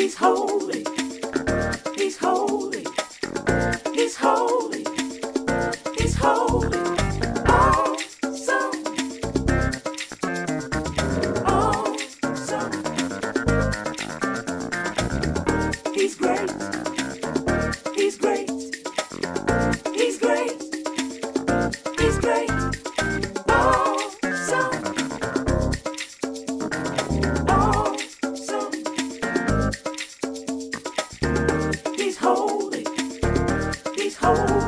He's holy. He's holy. He's holy. He's holy. Awesome. Awesome. He's great. He's great. He's great. home.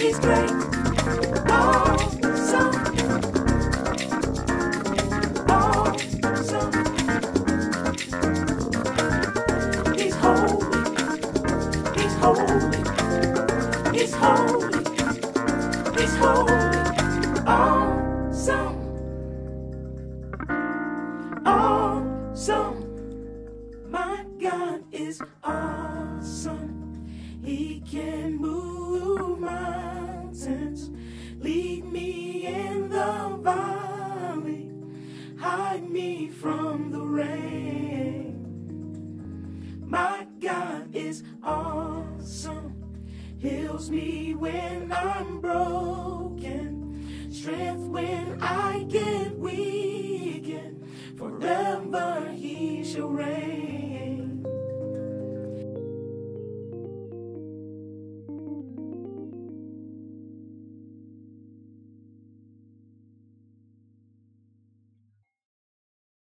He's great. Awesome. Me from the rain. My God is awesome, heals me when I'm broken, strength when I get